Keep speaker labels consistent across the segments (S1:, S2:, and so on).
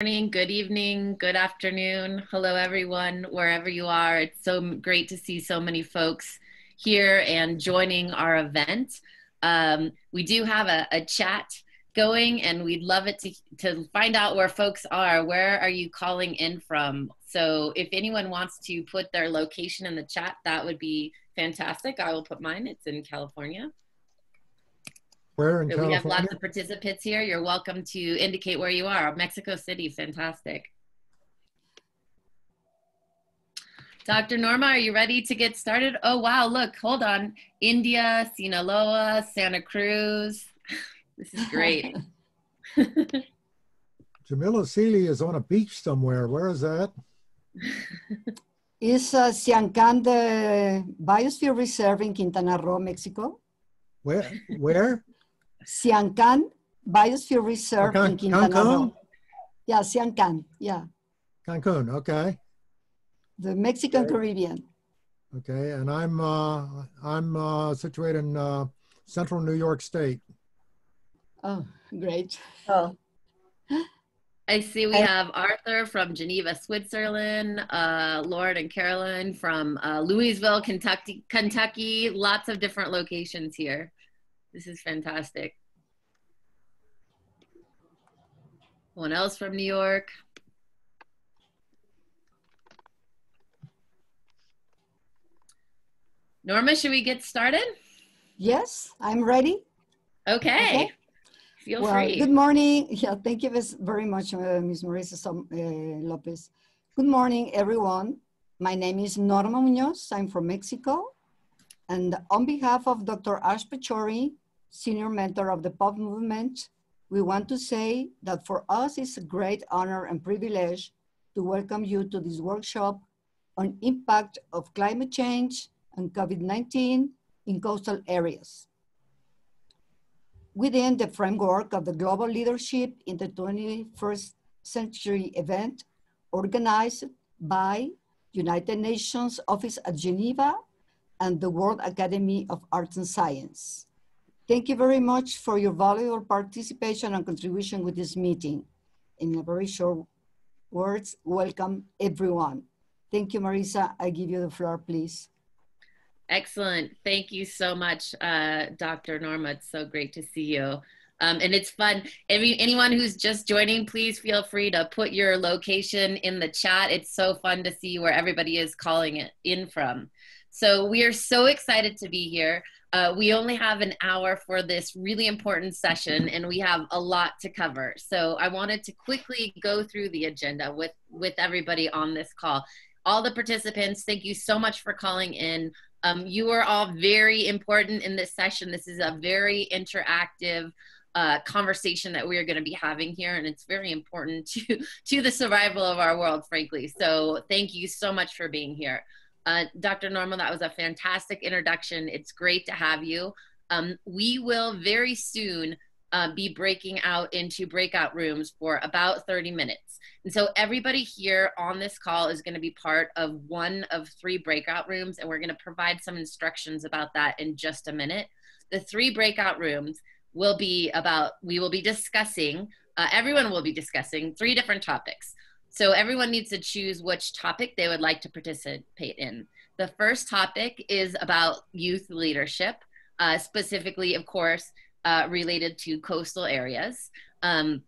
S1: morning, good evening, good afternoon. Hello, everyone, wherever you are. It's so great to see so many folks here and joining our event. Um, we do have a, a, chat going, and we'd love it to, to find out where folks are. Where are you calling in from? So, if anyone wants to put their location in the chat, that would be fantastic. I will put mine, it's in California.
S2: Where in
S1: we
S2: California?
S1: have lots of participants here. You're welcome to indicate where you are. Mexico City, fantastic. Dr. Norma, are you ready to get started? Oh, wow, look, hold on. India, Sinaloa, Santa Cruz. This is great.
S2: Jamila Sealy is on a beach somewhere. Where is that?
S3: is uh, Sian Ka'an the Biosphere Reserve in Quintana Roo, Mexico?
S2: Where? Where?
S3: Sian Ka'an Biosphere Reserve
S2: Can-
S3: in Quintana
S2: Cancun?
S3: Roo. Yeah, Sian Ka'an. Yeah,
S2: Cancun. Okay.
S3: the Mexican Caribbean.
S2: Okay. And I'm uh, I'm uh, situated in uh, central New York State.
S3: Oh, great.
S4: Oh,
S1: I see we have Arthur from Geneva, Switzerland, uh, Lauren and Caroline from uh, Louisville, Kentucky, Kentucky. Lots of different locations here. This is fantastic. One else from New York. Norma, should we get started?
S3: Yes, I'm ready.
S1: Okay.
S3: Okay.
S1: Feel
S3: well,
S1: free.
S3: good morning. Yeah, thank you very much, uh, Ms. Marisa uh, Lopez. Good morning, everyone. My name is Norma Munoz. I'm from Mexico. And on behalf of Dr. Ash Pachauri, senior mentor of the POP movement, we want to say that for us it's a great honor and privilege to welcome you to this workshop on impact of climate change and COVID-19 in coastal areas within the framework of the Global Leadership in the 21st Century event organized by United Nations Office at Geneva and the World Academy of Arts and Science. Thank you very much for your valuable participation and contribution with this meeting. In very short words, welcome everyone. Thank you, Marisa. I give you the floor, please.
S1: Excellent. Thank you so much, uh, Dr. Norma. It's so great to see you. Um, and it's fun. Every, anyone who's just joining, please feel free to put your location in the chat. It's so fun to see where everybody is calling it in from. So we are so excited to be here. Uh, we only have an hour for this really important session, and we have a lot to cover. So I wanted to quickly go through the agenda with with everybody on this call. All the participants, thank you so much for calling in. Um, you are all very important in this session. This is a very interactive uh, conversation that we are going to be having here, and it's very important to to the survival of our world, frankly. So thank you so much for being here. Uh, Dr. Norma, that was a fantastic introduction. It's great to have you. Um, we will very soon uh, be breaking out into breakout rooms for about 30 minutes. And so everybody here on this call is going to be part of one of three breakout rooms, and we're going to provide some instructions about that in just a minute. The three breakout rooms will be about, we will be discussing, uh, everyone will be discussing three different topics. So everyone needs to choose which topic they would like to participate in. The first topic is about youth leadership, uh, specifically, of course, uh, related to coastal areas um,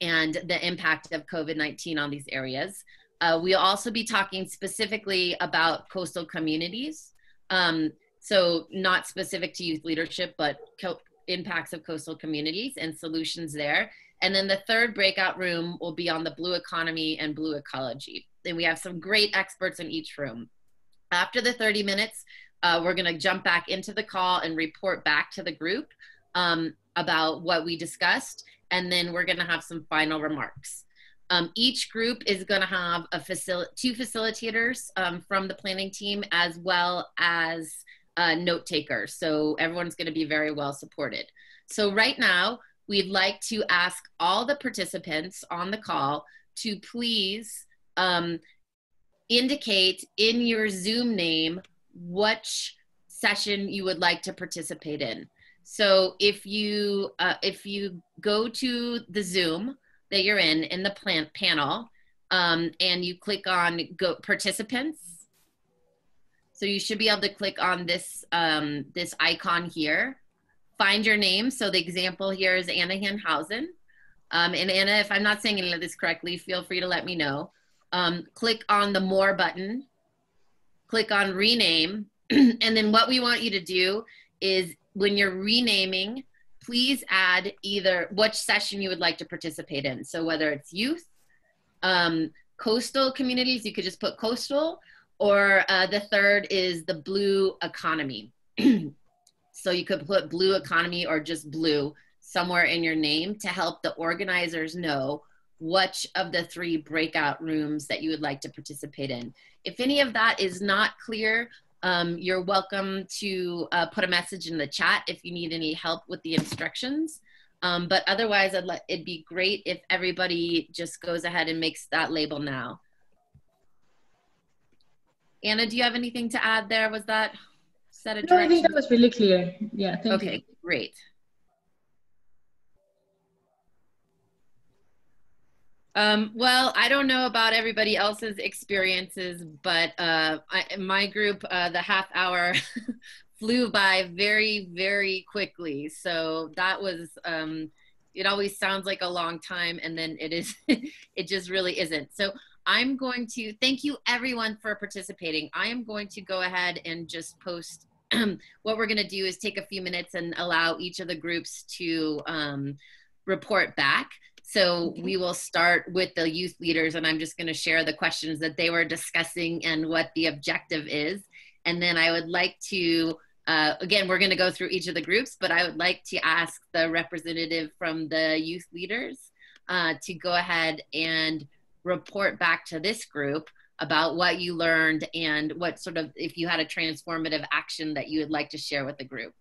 S1: and the impact of COVID 19 on these areas. Uh, we'll also be talking specifically about coastal communities. Um, so, not specific to youth leadership, but co- impacts of coastal communities and solutions there. And then the third breakout room will be on the blue economy and blue ecology. And we have some great experts in each room. After the 30 minutes, uh, we're going to jump back into the call and report back to the group um, about what we discussed. And then we're going to have some final remarks. Um, each group is going to have a facil- two facilitators um, from the planning team as well as uh, note takers. So everyone's going to be very well supported. So right now, we'd like to ask all the participants on the call to please um, indicate in your Zoom name which session you would like to participate in. So if you uh, if you go to the Zoom, that you're in in the plant panel um, and you click on go participants. So you should be able to click on this, um, this icon here. Find your name. So the example here is Anna Hanhaussen. Um, and Anna, if I'm not saying any of this correctly, feel free to let me know. Um, click on the more button, click on rename. and then what we want you to do is when you're renaming, please add either which session you would like to participate in. So whether it's youth, um, coastal communities, you could just put coastal, or uh, the third is the blue economy. so you could put blue economy or just blue somewhere in your name to help the organizers know which of the three breakout rooms that you would like to participate in. If any of that is not clear, um, you're welcome to uh, put a message in the chat if you need any help with the instructions. Um, but otherwise, I'd it'd be great if everybody just goes ahead and makes that label now. Anna, do you have anything to add there? Was that set a
S4: direction? No, I think that was really clear. Yeah, thank
S1: okay, you. Okay, great. Um, well, I don't know about everybody else's experiences, but uh, I, my group, uh, the half hour flew by very, very quickly. So that was, um, it always sounds like a long time, and then it is, it just really isn't. So I'm going to thank you everyone for participating. I am going to go ahead and just post. what we're going to do is take a few minutes and allow each of the groups to um, report back. So okay. we will start with the youth leaders, and I'm just going to share the questions that they were discussing and what the objective is. And then I would like to, uh, again, we're going to go through each of the groups, but I would like to ask the representative from the youth leaders uh, to go ahead and report back to this group about what you learned and what sort of, if you had a transformative action that you would like to share with the group.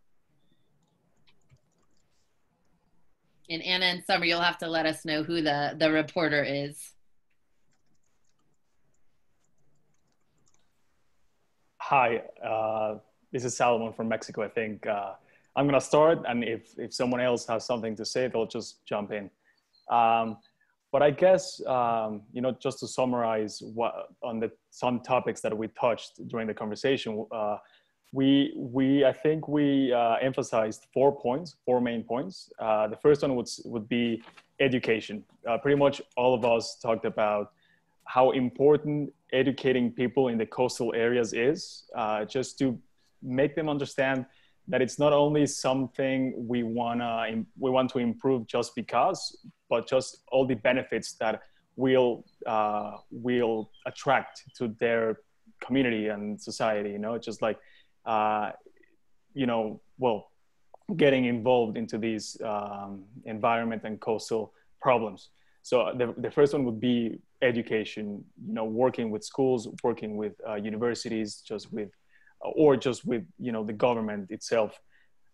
S1: And Anna and Summer, you'll have to let us know who the, the reporter is.
S5: Hi, uh, this is Salomon from Mexico, I think. Uh, I'm gonna start, and if, if someone else has something to say, they'll just jump in. Um, but I guess, um, you know, just to summarize what on the some topics that we touched during the conversation, uh, we we I think we uh, emphasized four points, four main points. Uh, the first one would would be education. Uh, pretty much all of us talked about how important educating people in the coastal areas is, uh, just to make them understand that it's not only something we wanna we want to improve just because, but just all the benefits that will uh, will attract to their community and society. You know, just like uh, you know, well, getting involved into these um, environment and coastal problems. So the, the first one would be education, you know, working with schools, working with uh, universities, just with, or just with, you know, the government itself.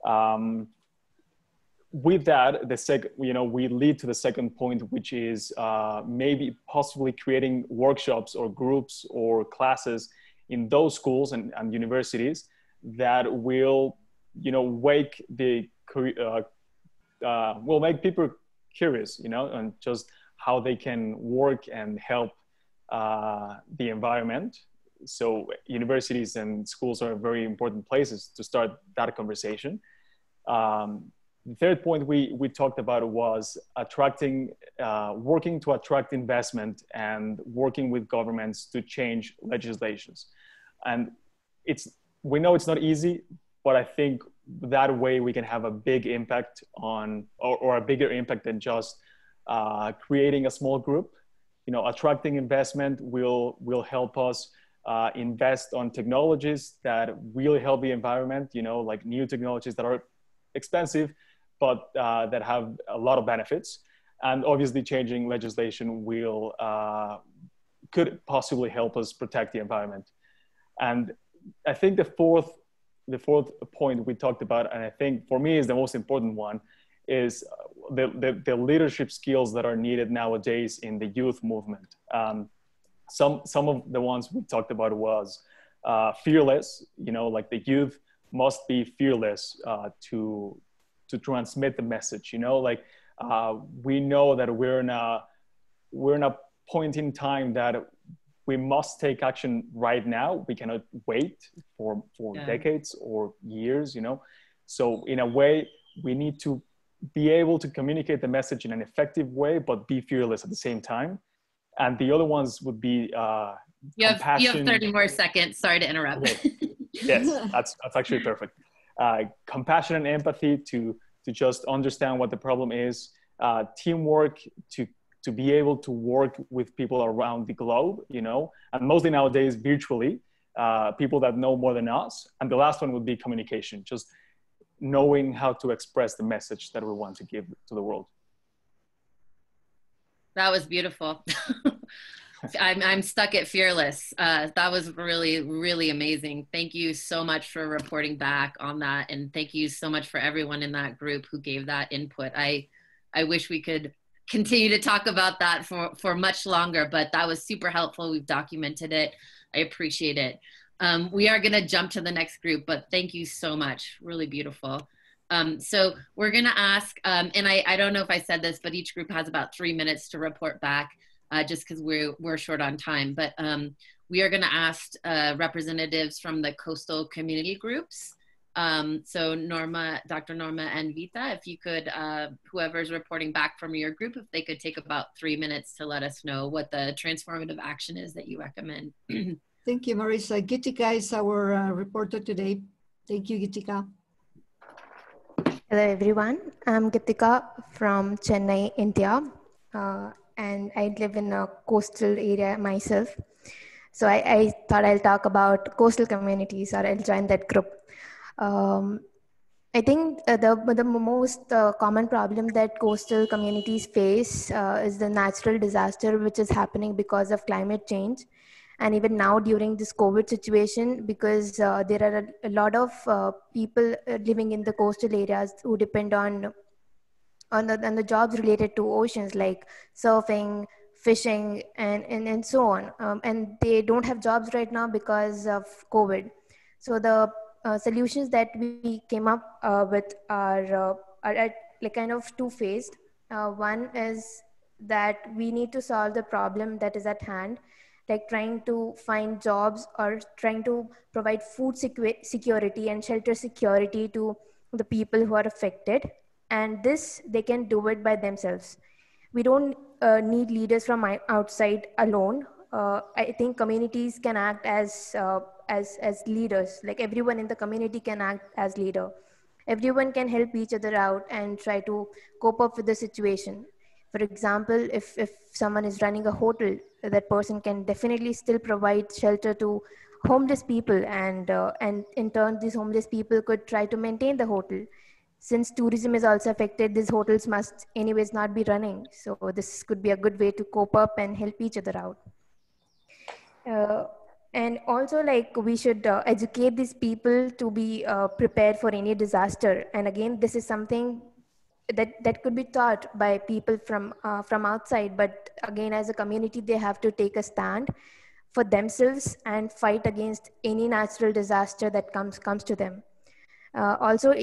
S5: Um, with that, the sec, you know, we lead to the second point, which is uh, maybe possibly creating workshops or groups or classes in those schools and, and universities that will you know wake the uh, uh, will make people curious you know and just how they can work and help uh, the environment so universities and schools are very important places to start that conversation um, the third point we, we talked about was attracting uh, working to attract investment and working with governments to change legislations and it's we know it's not easy, but I think that way we can have a big impact on, or, or a bigger impact than just uh, creating a small group. You know, attracting investment will will help us uh, invest on technologies that really help the environment. You know, like new technologies that are expensive, but uh, that have a lot of benefits. And obviously, changing legislation will uh, could possibly help us protect the environment. And I think the fourth, the fourth point we talked about, and I think for me is the most important one, is the, the, the leadership skills that are needed nowadays in the youth movement. Um, some, some of the ones we talked about was uh, fearless, you know, like the youth must be fearless uh, to, to transmit the message, you know, like uh, we know that we're in a we're in a point in time that we must take action right now. We cannot wait for for
S1: Yeah.
S5: decades or years. You know, so in a way, we need to be able to communicate the message in an effective way, but be fearless at the same time. And the other ones would be uh,
S1: You have you have 30 more seconds. Sorry to interrupt.
S5: yes, that's that's actually perfect. Uh, compassion and empathy to to just understand what the problem is. Uh, teamwork to to be able to work with people around the globe, you know, and mostly nowadays virtually, uh, people that know more than us. And the last one would be communication, just knowing how to express the message that we want to give to the world.
S1: That was beautiful. I'm, I'm stuck at fearless. Uh, that was really, really amazing. Thank you so much for reporting back on that. And thank you so much for everyone in that group who gave that input. I, I wish we could continue to talk about that for, for much longer, but that was super helpful. We've documented it. I appreciate it. Um, we are going to jump to the next group, but thank you so much. Really beautiful. Um, so we're going to ask, um, and I, I don't know if I said this, but each group has about three minutes to report back, uh, just because we're we're short on time. But um, we are going to ask uh, representatives from the coastal community groups. Um, so Norma, Dr. Norma and Veta, if you could, uh, whoever's reporting back from your group, if they could take about three minutes to let us know what the transformative action is that you recommend.
S3: Thank you, Marisa. Gitika is our uh, reporter today. Thank you, Gitika.
S6: Hello everyone, I'm Gitika from Chennai, India, uh, and I live in a coastal area myself. So I, I thought I'll talk about coastal communities or I'll join that group. Um, I think uh, the, the most uh, common problem that coastal communities face uh, is the natural disaster which is happening because of climate change and even now during this covid situation because uh, there are a, a lot of uh, people uh, living in the coastal areas who depend on on the, on the jobs related to oceans like surfing fishing and, and, and so on. Um, and they don't have jobs right now because of covid. So the uh, solutions that we came up uh, with are, uh, are at, like kind of two phased uh, one is that we need to solve the problem that is at hand like trying to find jobs or trying to provide food secu- security and shelter security to the people who are affected. And this they can do it by themselves. We don't uh, need leaders from outside alone. Uh, i think communities can act as uh, as as leaders. Like everyone in the community can act as leader. Everyone can help each other out and try to cope up with the situation for example if if someone is running a hotel that person can definitely still provide shelter to homeless people and uh, and in turn these homeless people could try to maintain the hotel. Since tourism is also affected these hotels must anyways not be running. So this could be a good way to cope up and help each other out. Uh, and also like we should uh, educate these people to be uh, prepared for any disaster. And again this is something that that could be taught by people from uh, from outside but again as a community they have to take a stand for themselves and fight against any natural disaster that comes comes to them. Uh, also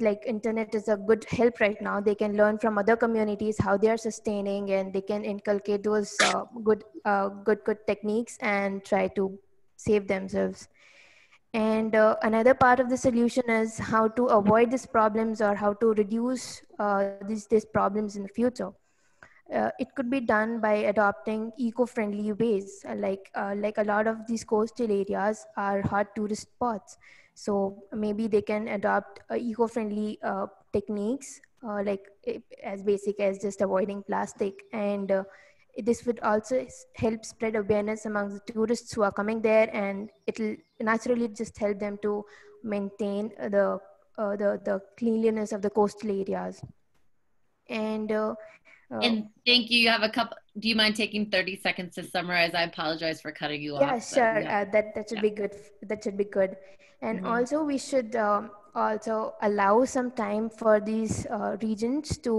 S6: like internet is a good help right now. They can learn from other communities how they are sustaining and they can inculcate those uh, good uh, good good techniques and try to save themselves and uh, another part of the solution is how to avoid these problems or how to reduce uh, these, these problems in the future. Uh, it could be done by adopting eco-friendly ways, uh, like uh, like a lot of these coastal areas are hot tourist spots. So maybe they can adopt uh, eco-friendly techniques, like eh, as basic as just avoiding plastic and this would also help spread awareness among the tourists who are coming there and it'll naturally just help them to maintain uh, the uh, the the cleanliness of the coastal areas and uh, uh,
S1: and thank you. You have a couple. Do you mind taking 30 seconds to summarize? I apologize for cutting you
S6: yeah
S1: off. but
S6: sure
S1: yeah.
S6: uh, that that should
S1: Yeah.
S6: be good that should be good and
S1: Mhm.
S6: also we should um, also allow some time for these uh, regions to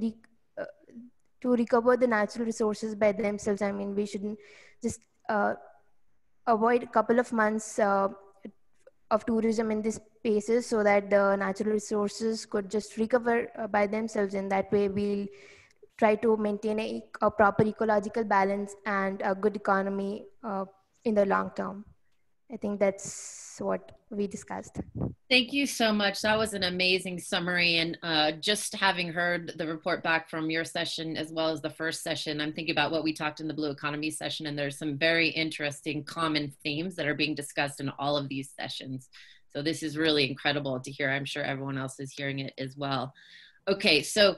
S6: re- to recover the natural resources by themselves i mean we shouldn't just uh, avoid a couple of months uh, of tourism in these spaces so that the natural resources could just recover uh, by themselves. And that way we'll try to maintain a, a proper ecological balance and a good economy uh, in the long term. I think that's what we discussed.
S1: Thank you so much. That was an amazing summary. And uh, just having heard the report back from your session as well as the first session, I'm thinking about what we talked in the Blue Economy session, and there's some very interesting common themes that are being discussed in all of these sessions. So this is really incredible to hear. I'm sure everyone else is hearing it as well. Okay, so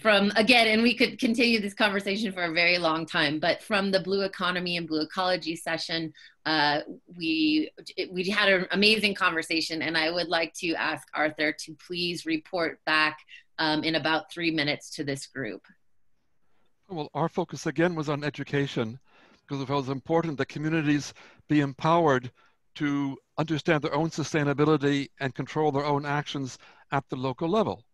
S1: from again, and we could continue this conversation for a very long time, but from the Blue Economy and Blue Ecology session, uh, we we had an amazing conversation, and I would like to ask Arthur to please report back um, in about three minutes to this group.
S7: Well, our focus again was on education because it was important that communities be empowered to understand their own sustainability and control their own actions at the local level.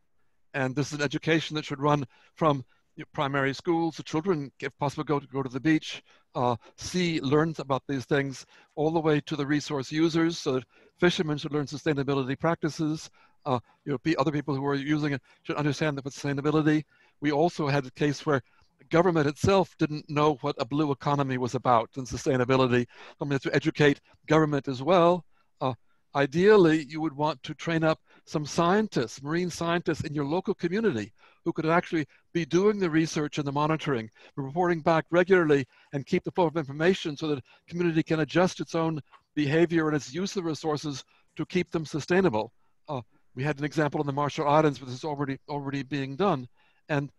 S7: And this is an education that should run from primary schools, the children, if possible, go to go to the beach, uh, see, learn about these things, all the way to the resource users, so that fishermen should learn sustainability practices. Uh, you know, be other people who are using it should understand the sustainability. We also had a case where government itself didn't know what a blue economy was about and sustainability. So we have to educate government as well. Uh, ideally, you would want to train up some scientists, marine scientists in your local community who could actually be doing the research and the monitoring, reporting back regularly and keep the flow of information so that community can adjust its own behavior and its use of resources to keep them sustainable. Uh, we had an example in the Marshall Islands, but this is already already being done. And,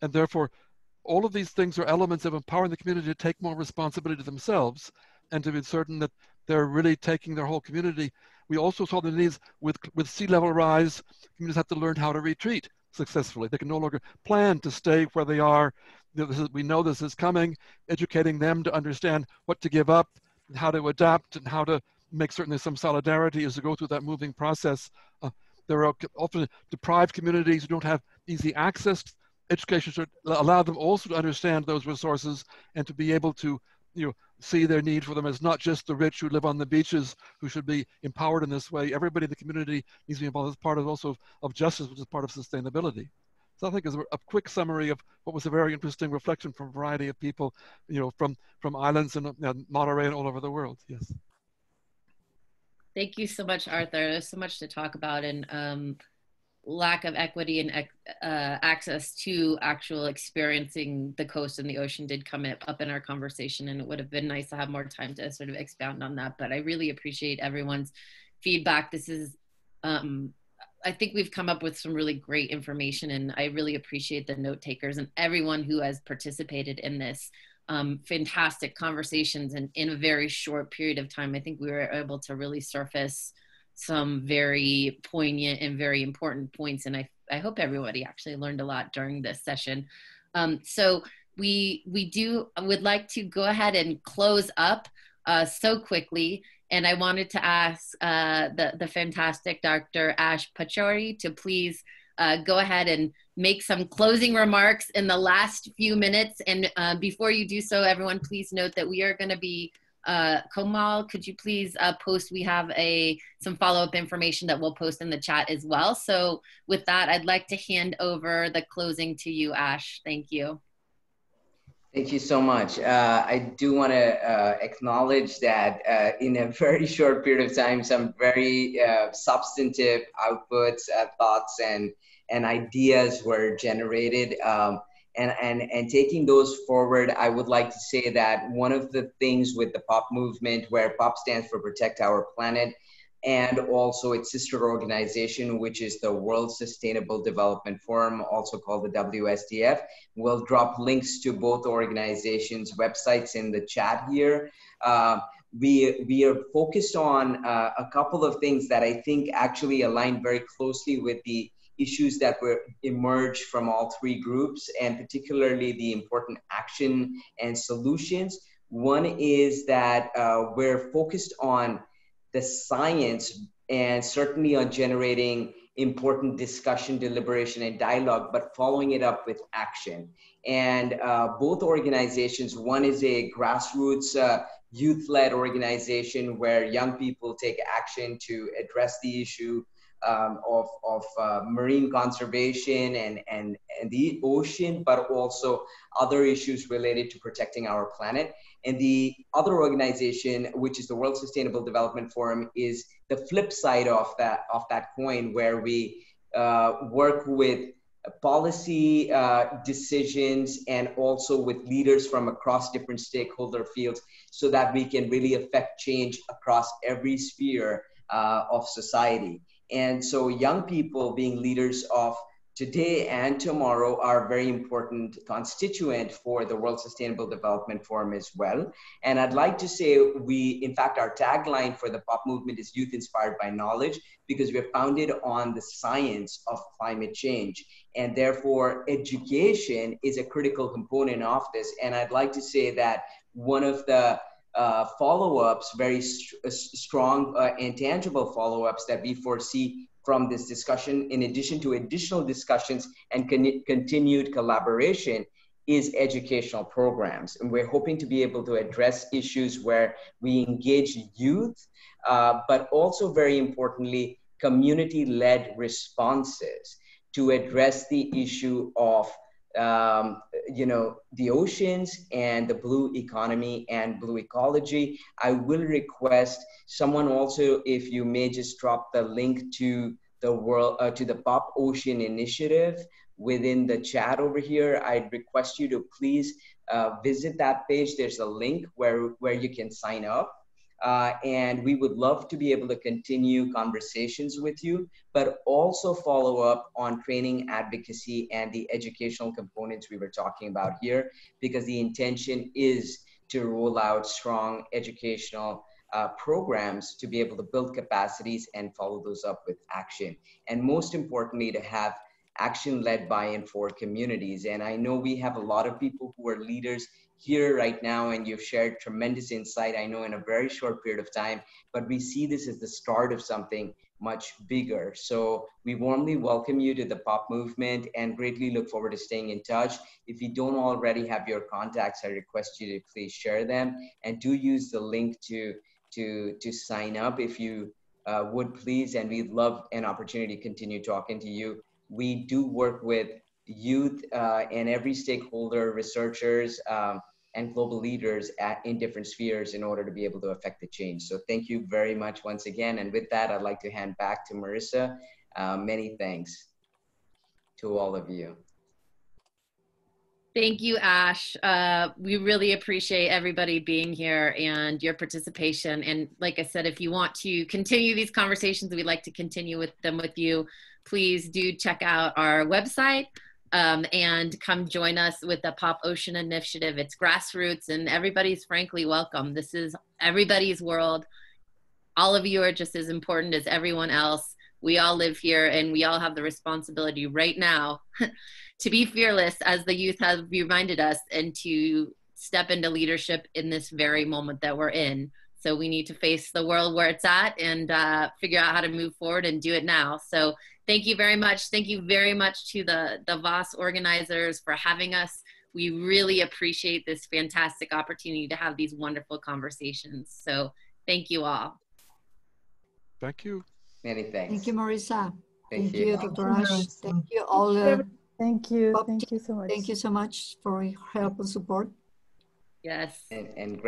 S7: and therefore, all of these things are elements of empowering the community to take more responsibility to themselves and to be certain that they're really taking their whole community we also saw the needs with, with sea level rise, communities have to learn how to retreat successfully. They can no longer plan to stay where they are. Is, we know this is coming, educating them to understand what to give up, how to adapt, and how to make certain there's some solidarity as they go through that moving process. Uh, there are often deprived communities who don't have easy access. Education should allow them also to understand those resources and to be able to you see their need for them as not just the rich who live on the beaches who should be empowered in this way. Everybody in the community needs to be involved as part of also of justice, which is part of sustainability. So I think is a quick summary of what was a very interesting reflection from a variety of people, you know, from from islands and uh, Monterey and all over the world. Yes.
S1: Thank you so much, Arthur. There's so much to talk about, and um, lack of equity and uh, access to actual experiencing the coast and the ocean did come up in our conversation and it would have been nice to have more time to sort of expound on that. But i really appreciate everyone's feedback. This is um, i think we've come up with some really great information and i really appreciate the note takers and everyone who has participated in this um, fantastic conversations and in a very short period of time. I think we were able to really surface some very poignant and very important points. And I, I hope everybody actually learned a lot during this session. Um, so we, we do, would like to go ahead and close up uh, so quickly. And I wanted to ask uh, the, the fantastic Dr. Ash Pachauri to please uh, go ahead and make some closing remarks in the last few minutes. And uh, before you do so, everyone, please note that we are going to be uh, Komal, could you please uh, post? We have a some follow up information that we'll post in the chat as well. So with that, I'd like to hand over the closing to you, Ash. Thank you.
S8: Thank you so much. Uh, I do want to uh, acknowledge that uh, in a very short period of time, some very uh, substantive outputs, uh, thoughts, and and ideas were generated. Um, and, and, and taking those forward, I would like to say that one of the things with the POP movement, where POP stands for Protect Our Planet, and also its sister organization, which is the World Sustainable Development Forum, also called the WSDF. We'll drop links to both organizations' websites in the chat here. Uh, we, we are focused on uh, a couple of things that I think actually align very closely with the issues that were emerged from all three groups and particularly the important action and solutions. One is that uh, we're focused on the science and certainly on generating important discussion, deliberation, and dialogue, but following it up with action. And uh, both organizations, one is a grassroots uh, youth-led organization where young people take action to address the issue um, of, of uh, marine conservation and, and, and the ocean, but also other issues related to protecting our planet. And the other organization, which is the World Sustainable Development Forum, is the flip side of that, of that coin, where we uh, work with policy uh, decisions and also with leaders from across different stakeholder fields so that we can really affect change across every sphere uh, of society. And so young people being leaders of today and tomorrow are very important constituent for the World Sustainable Development Forum as well. And I'd like to say we, in fact, our tagline for the POP movement is youth inspired by knowledge because we're founded on the science of climate change. And therefore, education is a critical component of this. And I'd like to say that one of the uh, follow-ups, very st- strong uh, and tangible follow-ups that we foresee from this discussion, in addition to additional discussions and con- continued collaboration, is educational programs. And we're hoping to be able to address issues where we engage youth, uh, but also very importantly, community led responses to address the issue of um, you know the oceans and the blue economy and blue ecology. I will request someone also if you may just drop the link to the world uh, to the pop ocean initiative within the chat over here i'd request you to please uh, visit that page. There's a link where where you can sign up uh, and we would love to be able to continue conversations with you, but also follow up on training advocacy and the educational components we were talking about here, because the intention is to roll out strong educational uh, programs to be able to build capacities and follow those up with action. And most importantly, to have action led by and for communities. And I know we have a lot of people who are leaders here right now and you've shared tremendous insight i know in a very short period of time. But we see this as the start of something much bigger. So we warmly welcome you to the pop movement and greatly look forward to staying in touch. If you don't already have your contacts i request you to please share them. And do use the link to to to sign up if you uh, would please. And we'd love an opportunity to continue talking to you we do work with youth uh, and every stakeholder, researchers, um, and global leaders at, in different spheres in order to be able to affect the change. So thank you very much once again. And with that, I'd like to hand back to Marisa. Uh, many thanks to all of you.
S1: Thank you, Ash. Uh, we really appreciate everybody being here and your participation. And like I said, if you want to continue these conversations, we'd like to continue with them with you. Please do check out our website um, and come join us with the Pop Ocean Initiative. It's grassroots and everybody's frankly welcome. This is everybody's world. All of you are just as important as everyone else. We all live here and we all have the responsibility right now to be fearless, as the youth have reminded us, and to step into leadership in this very moment that we're in. So we need to face the world where it's at and uh, figure out how to move forward and do it now. So thank you very much. Thank you very much to the, the WAAS organizers for having us. We really appreciate this fantastic opportunity to have these wonderful conversations. So thank you all.
S7: Thank you.
S8: Many thanks.
S3: Thank you, Marisa.
S8: Thank
S3: Thank,
S8: you.
S3: you, Dr. Ash. Thank you all. Uh,
S9: Thank you.
S3: Pop
S9: Thank you so much.
S3: thank you so much for your help and support.
S1: Yes.
S8: And, and